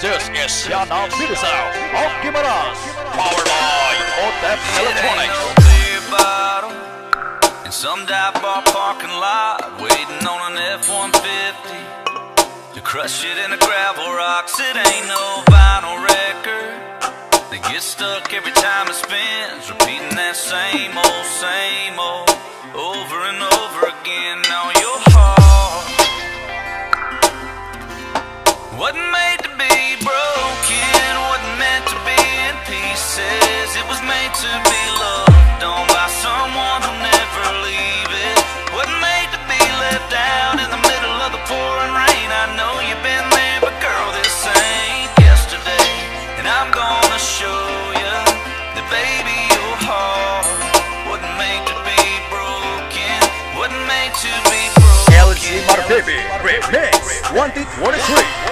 This is Seana Mirisao of Guimaras, powered by Otep Electronics. in some dive bar parking lot, waiting on an F-150 to crush it in the gravel rocks. It ain't no vinyl record. They get stuck every time it spins, repeating that same old, same old, over and over again. Now your heart wasn't made to be Eljie Marbebe Remix 2023.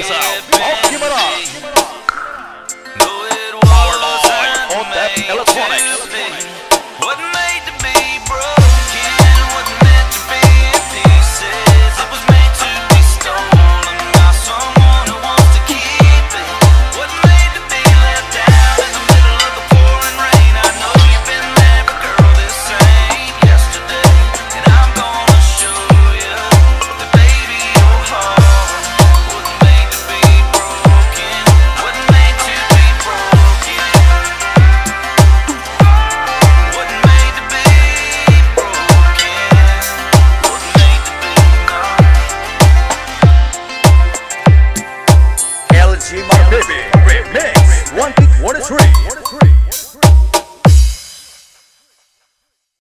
this out. Oh, give it up. Powered by Otep Electronics.